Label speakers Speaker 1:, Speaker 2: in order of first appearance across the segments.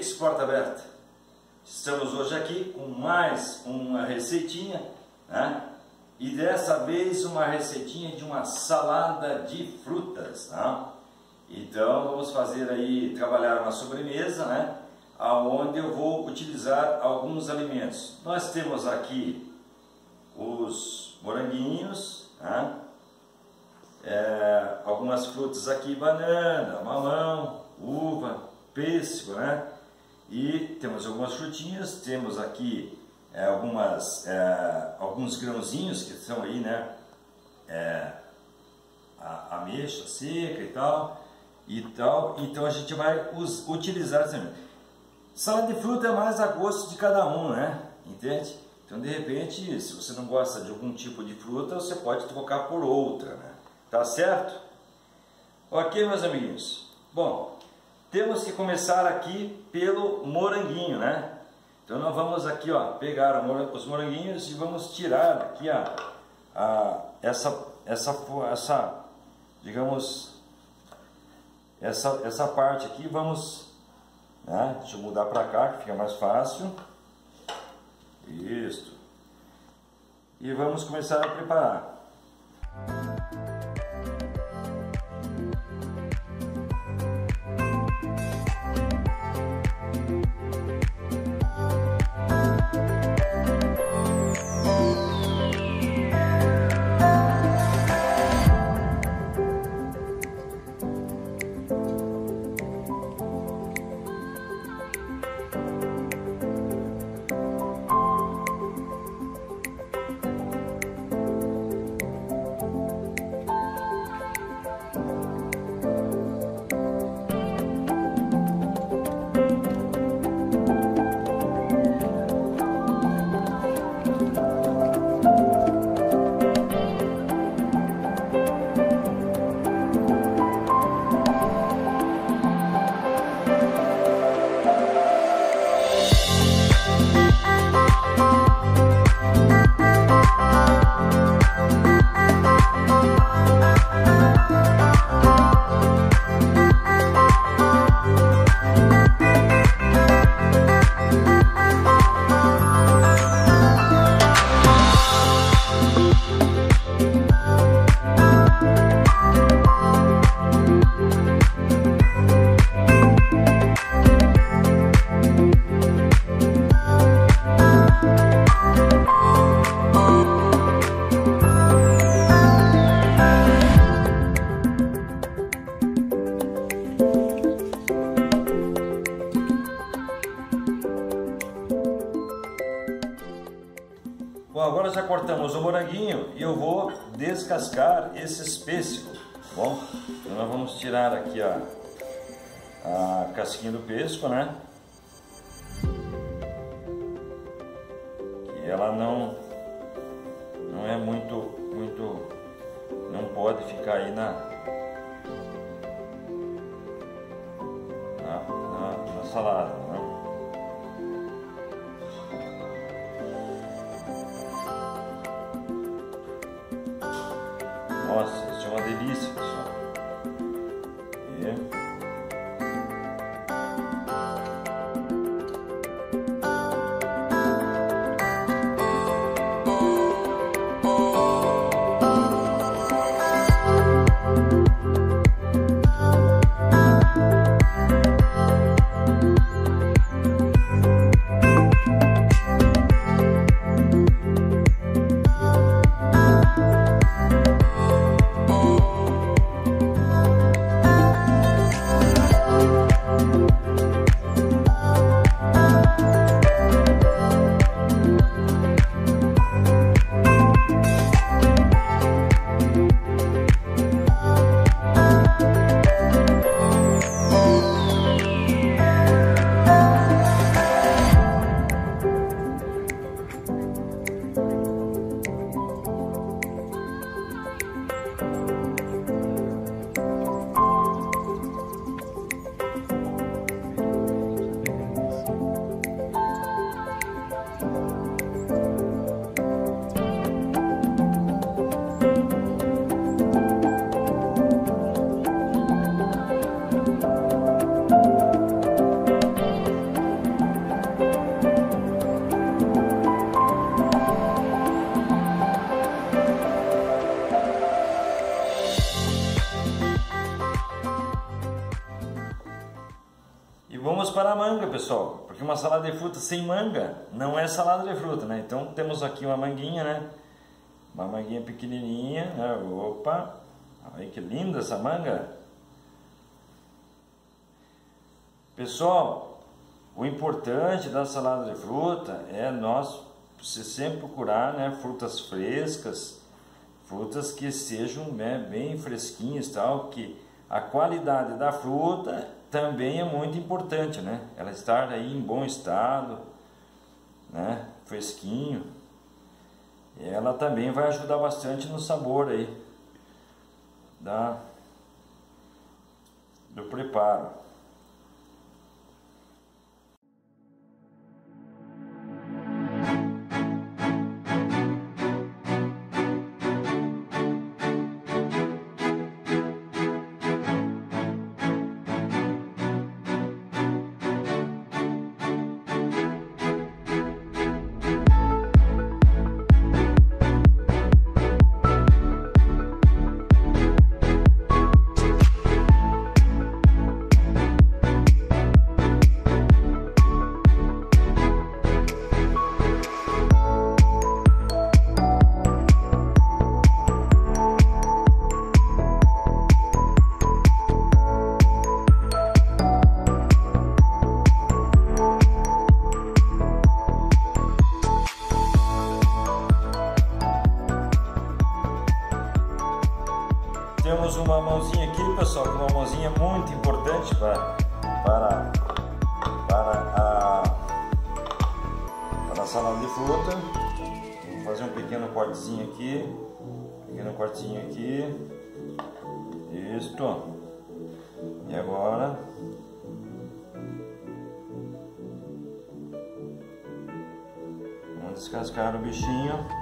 Speaker 1: Mix Porta Aberta. Estamos hoje aqui com mais uma receitinha, né? E dessa vez uma receitinha de uma salada de frutas, tá? Então vamos fazer aí, trabalhar uma sobremesa, né? Aonde eu vou utilizar alguns alimentos. Nós temos aqui os moranguinhos, né? É, algumas frutas aqui, banana, mamão, uva, pêssego, né? E temos algumas frutinhas, temos aqui é, algumas, é, alguns grãozinhos que são aí, né? É, a ameixa seca e tal, e tal. Então a gente vai us, utilizar também. Salada de fruta é mais a gosto de cada um, né? Entende? Então de repente, se você não gosta de algum tipo de fruta, você pode trocar por outra, né? Tá certo? Ok, meus amiguinhos? Bom, temos que começar aqui pelo moranguinho, né? Então nós vamos aqui, ó, pegar os moranguinhos e vamos tirar aqui a, a essa, essa, essa, digamos, essa, essa parte aqui, vamos, né? Deixa eu mudar para cá que fica mais fácil. Isso. E vamos começar a preparar. Descascar esses pêssegos. Bom, então nós vamos tirar aqui a, a casquinha do pêssego, né? Que ela não, não é muito, muito, não pode ficar aí na, na, na, na salada, fruta sem manga não é salada de fruta, né? Então temos aqui uma manguinha, né? Uma manguinha pequenininha, né? Opa, olha que linda essa manga. Pessoal, o importante da salada de fruta é nós sempre procurar, né? Frutas frescas, frutas que sejam né, bem fresquinhas, tal, que a qualidade da fruta também é muito importante, né? Ela estar aí em bom estado, né? Fresquinho. Ela também vai ajudar bastante no sabor aí da do preparo. E agora vamos descascar o bichinho.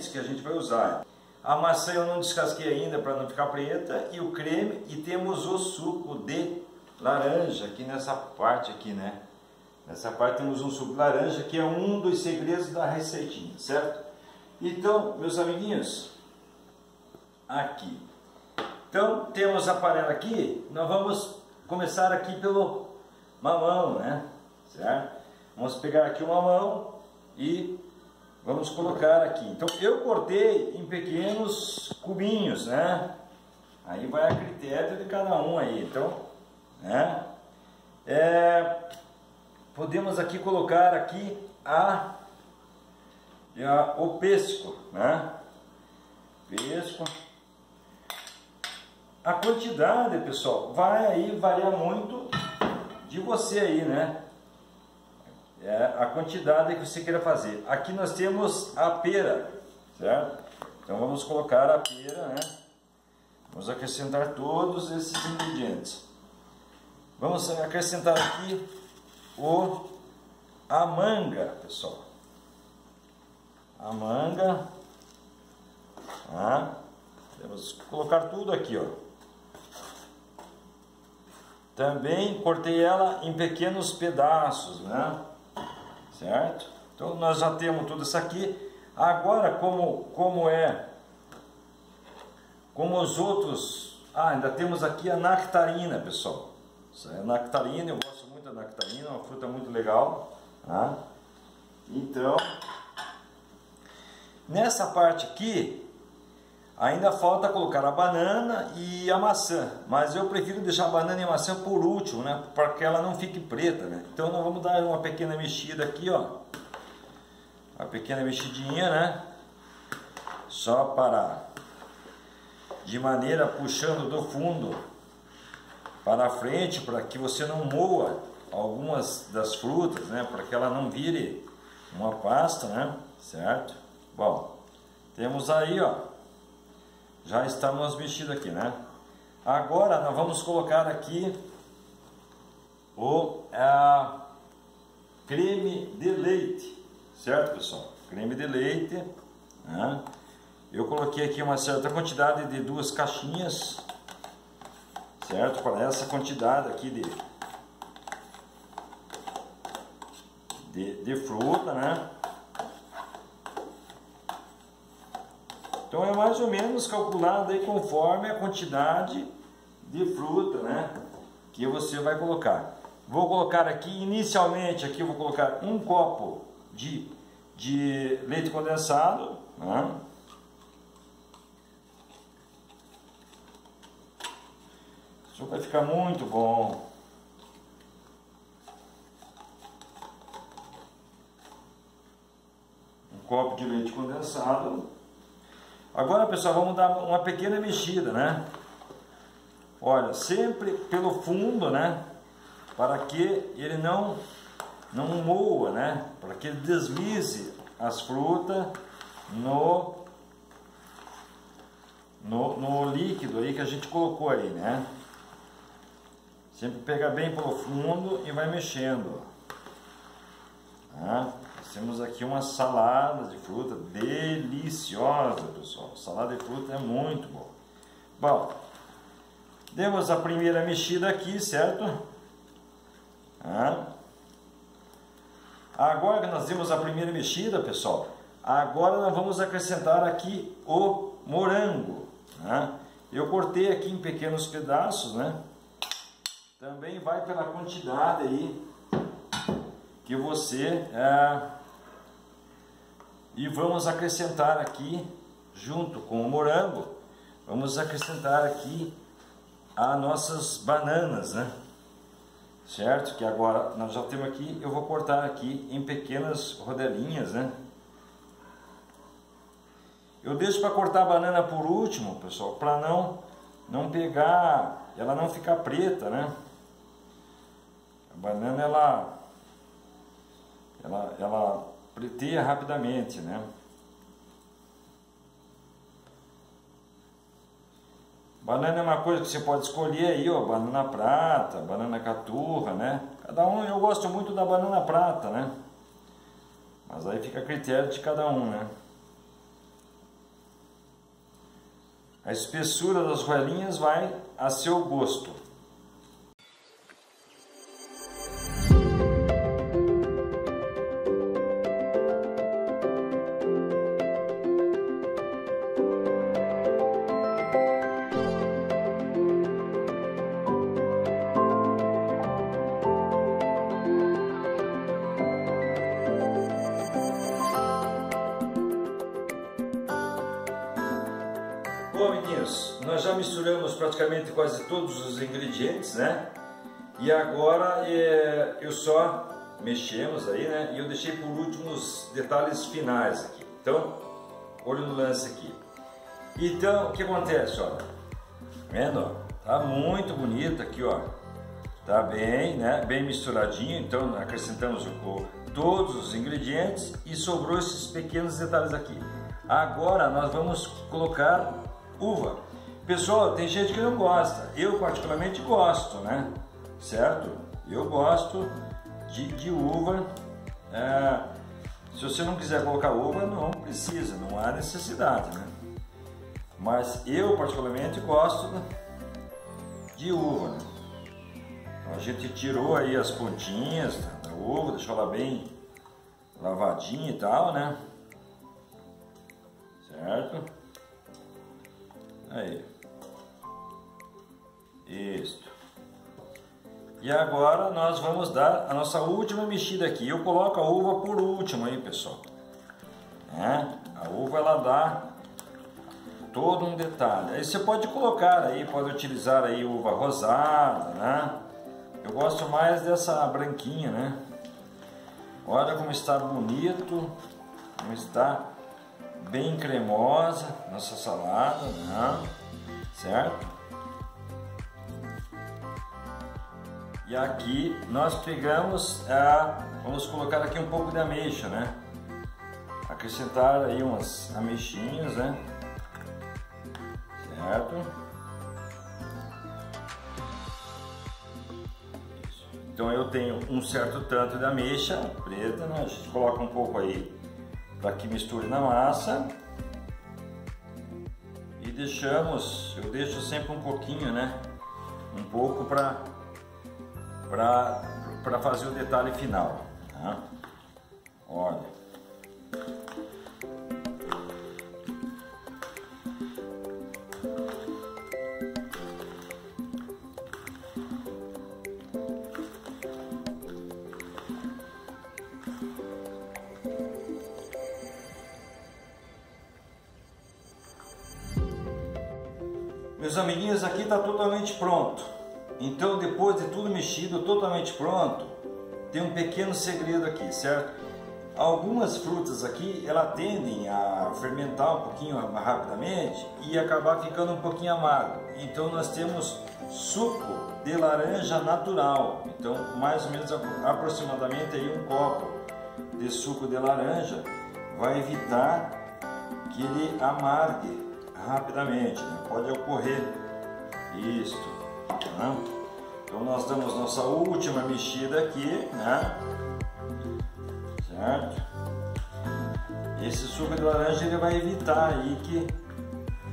Speaker 1: Ingredientes que a gente vai usar. A maçã eu não descasquei ainda para não ficar preta e o creme e temos o suco de laranja aqui nessa parte aqui, né? Nessa parte temos um suco de laranja que é um dos segredos da receitinha, certo? Então, meus amiguinhos, aqui. Então, temos a panela aqui, nós vamos começar aqui pelo mamão, né? Certo? Vamos pegar aqui o mamão e vamos colocar aqui. Então, eu cortei em pequenos cubinhos, né? Aí vai a critério de cada um aí. Então, né? É, podemos aqui colocar aqui a, a o pesco, né? Pesco. A quantidade, pessoal, vai aí variar muito de você aí, né? É a quantidade que você queira fazer. Aqui nós temos a pera, certo? Então vamos colocar a pera, né? Vamos acrescentar todos esses ingredientes. Vamos acrescentar aqui o a manga, pessoal. A manga. Tá? Vamos colocar tudo aqui, ó. Também cortei ela em pequenos pedaços, né? Certo? Então nós já temos tudo isso aqui. Agora, como, como é, como os outros, ah, ainda temos aqui a nectarina, pessoal. Isso é nectarina, eu gosto muito da nectarina, é uma fruta muito legal. Tá? Então, nessa parte aqui, ainda falta colocar a banana e a maçã, mas eu prefiro deixar a banana e a maçã por último, né? Para que ela não fique preta, né? Então nós vamos dar uma pequena mexida aqui, ó. Uma pequena mexidinha, né? Só para de maneira puxando do fundo para frente para que você não moa algumas das frutas, né, para que ela não vire uma pasta, né, certo? Bom, temos aí, ó, já estamos mexidos aqui, né? Agora nós vamos colocar aqui o a, creme de leite, certo pessoal? Creme de leite, né? Eu coloquei aqui uma certa quantidade de duas caixinhas certo? Para essa quantidade aqui de, de, de fruta, né? Então é mais ou menos calculado aí conforme a quantidade de fruta, né? Que você vai colocar. Vou colocar aqui, inicialmente aqui vou colocar um copo de, de leite condensado, né? Isso vai ficar muito bom. Um copo de leite condensado. Agora, pessoal, vamos dar uma pequena mexida, né? Olha, sempre pelo fundo, né? Para que ele não não moa, né? Para que ele deslize as frutas no, no, no líquido aí que a gente colocou aí, né? Sempre pega bem pelo fundo e vai mexendo. Ah, temos aqui uma salada de fruta deliciosa, pessoal. Salada de fruta é muito bom. Bom, demos a primeira mexida aqui, certo? Agora que nós demos a primeira mexida, pessoal, agora nós vamos acrescentar aqui o morango. Eu cortei aqui em pequenos pedaços, né? também vai pela quantidade aí que você é, e vamos acrescentar aqui junto com o morango vamos acrescentar aqui as nossas bananas né? Certo? Que agora nós já temos aqui eu vou cortar aqui em pequenas rodelinhas né? Eu deixo para cortar a banana por último pessoal para não não pegar ela não ficar preta né? A banana ela ela, ela preteia rapidamente, né? Banana é uma coisa que você pode escolher aí, ó, banana prata, banana caturra, né? Cada um, eu gosto muito da banana prata, né? Mas aí fica a critério de cada um, né? A espessura das roelinhas vai a seu gosto. Todos os ingredientes, né? E agora é, eu só mexemos aí, né? E eu deixei por último os detalhes finais aqui. Então, olho no lance aqui. Então, o que acontece, ó? Vendo, Tá muito bonito aqui, ó. Tá bem, né? Bem misturadinho. Então, acrescentamos o, todos os ingredientes e sobrou esses pequenos detalhes aqui. Agora, nós vamos colocar uva. Pessoal, tem gente que não gosta. Eu particularmente gosto, né? Certo? Eu gosto de, de uva. É, se você não quiser colocar uva, não precisa, não há necessidade, né? Mas eu particularmente gosto de uva. Né? Então a gente tirou aí as pontinhas da uva, deixou ela bem lavadinha e tal, né? Certo? Aí. Isso. E agora nós vamos dar a nossa última mexida aqui. Eu coloco a uva por último aí, pessoal. É, a uva ela dá todo um detalhe. Aí você pode colocar aí, pode utilizar aí uva rosada, né? Eu gosto mais dessa branquinha, né? Olha como está bonito, como está bem cremosa nossa salada, né? certo? E aqui nós pegamos, a, vamos colocar aqui um pouco de ameixa, né? Acrescentar aí umas ameixinhas, né? Certo? Então eu tenho um certo tanto de ameixa preta, né? A gente coloca um pouco aí para que misture na massa. E deixamos, eu deixo sempre um pouquinho, né? Um pouco para para fazer o detalhe final. Tá? Olha. Meus amiguinhos, aqui está totalmente pronto. Então, depois de tudo mexido, totalmente pronto, tem um pequeno segredo aqui, certo? Algumas frutas aqui, elas tendem a fermentar um pouquinho rapidamente e acabar ficando um pouquinho amargo. Então, nós temos suco de laranja natural. Então, mais ou menos aproximadamente aí um copo de suco de laranja vai evitar que ele amargue rapidamente, né? pode ocorrer isto. Né? Então nós damos nossa última mexida aqui, né? Certo? Esse suco de laranja ele vai evitar aí que,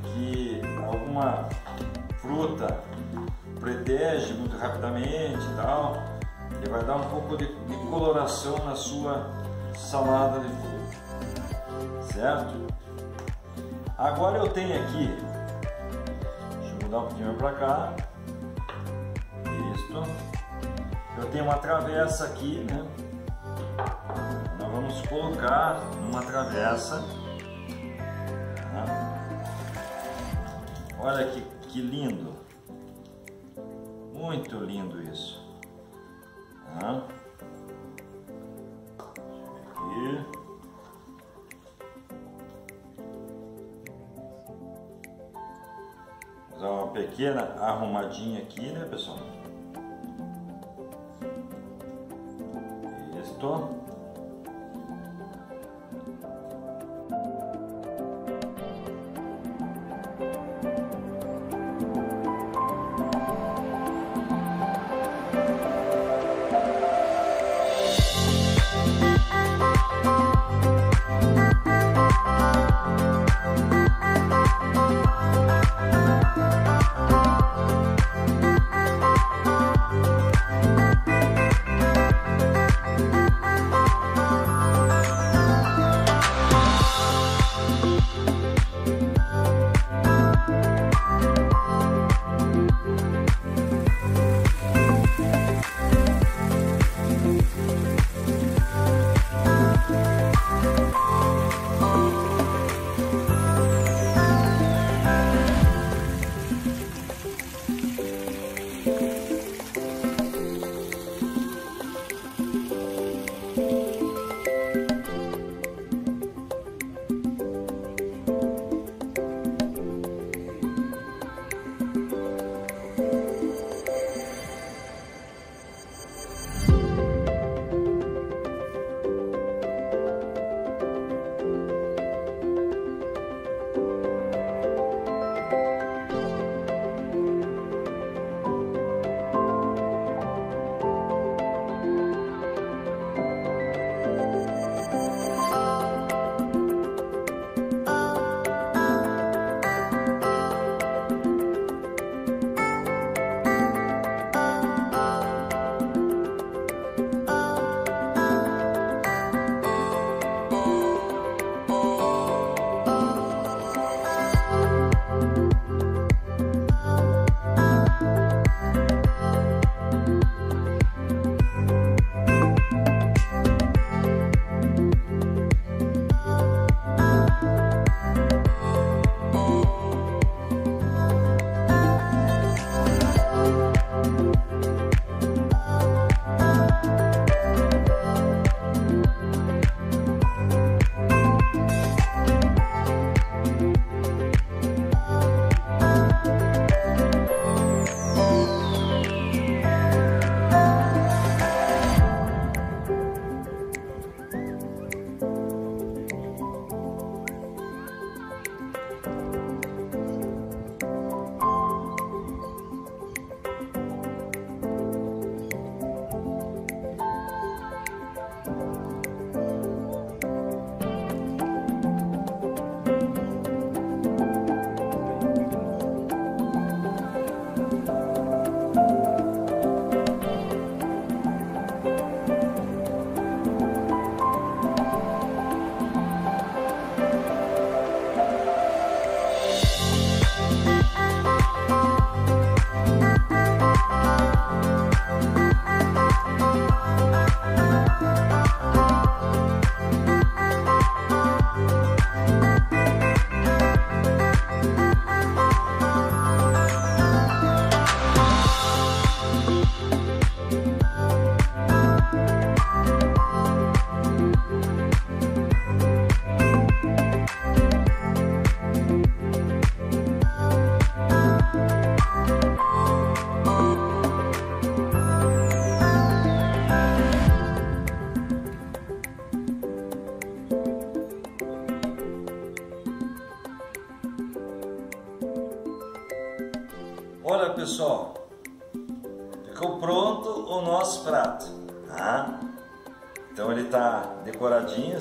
Speaker 1: que alguma fruta preteje muito rapidamente e tal. Ele vai dar um pouco de, de coloração na sua salada de fruta. Certo? Agora eu tenho aqui, deixa eu mudar um pouquinho para cá, isto, eu tenho uma travessa aqui, né? Nós vamos colocar numa travessa, tá? olha que, que lindo, muito lindo isso. Tá? Aqui. dar uma pequena arrumadinha aqui, né, pessoal? Isto.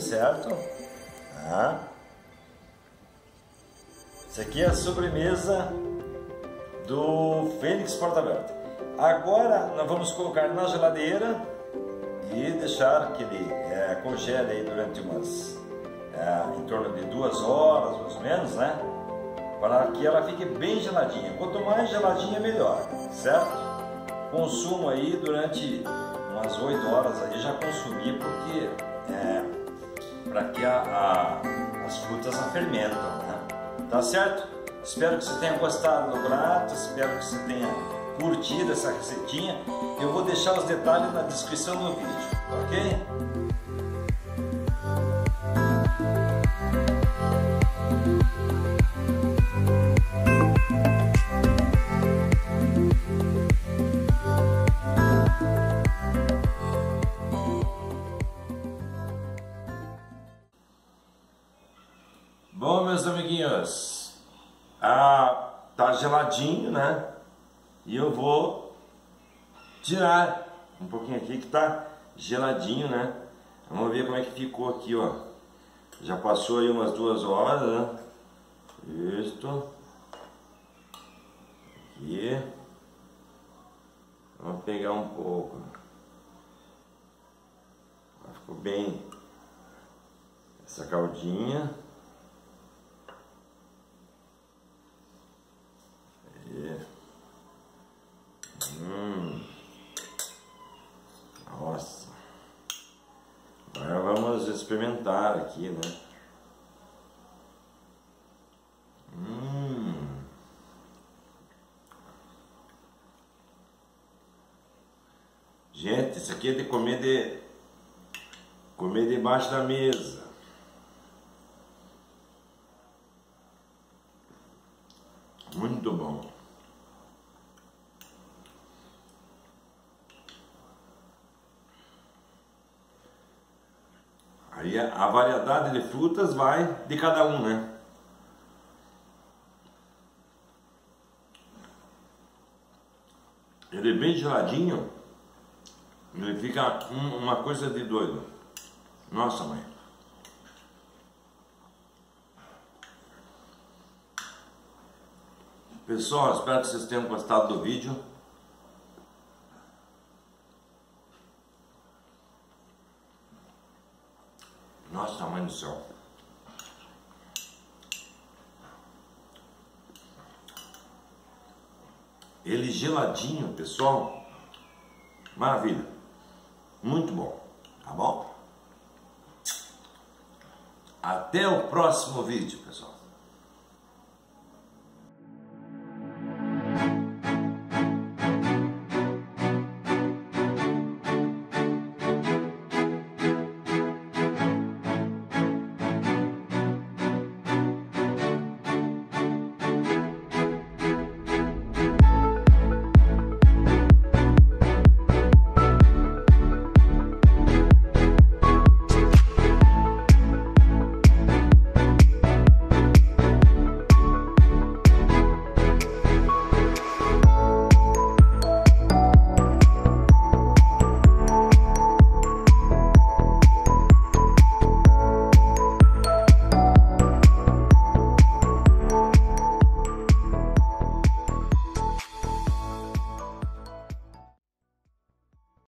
Speaker 1: Certo? Tá? Isso aqui é a sobremesa do Fênix Porta Aberta. Agora nós vamos colocar na geladeira e deixar que ele é, congele aí durante umas é, em torno de duas horas mais ou menos, né? Para que ela fique bem geladinha. Quanto mais geladinha melhor, certo? Consumo aí durante umas 8 horas aí já consumi porque é, para que a, a, as frutas fermentam, né? Tá certo? Espero que você tenha gostado do prato, espero que você tenha curtido essa receitinha. Eu vou deixar os detalhes na descrição do vídeo, ok? Geladinho, né? E eu vou tirar um pouquinho aqui que tá geladinho, né? Vamos ver como é que ficou aqui, ó. Já passou aí umas duas horas, né? Isto. Aqui. Vamos pegar um pouco. Ficou bem essa caldinha. Hum. Nossa. Agora vamos experimentar aqui, né? Hum. Gente, isso aqui é de comer de comer debaixo da mesa. Muito bom. Aí a, variedade de frutas vai de cada um, né? Ele é bem geladinho, ele fica um, uma coisa de doido. Nossa, mãe. Pessoal, espero que vocês tenham gostado do vídeo. Nossa, tamanho do céu. Ele geladinho, pessoal. Maravilha. Muito bom. Tá bom? Até o próximo vídeo, pessoal.